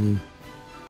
음.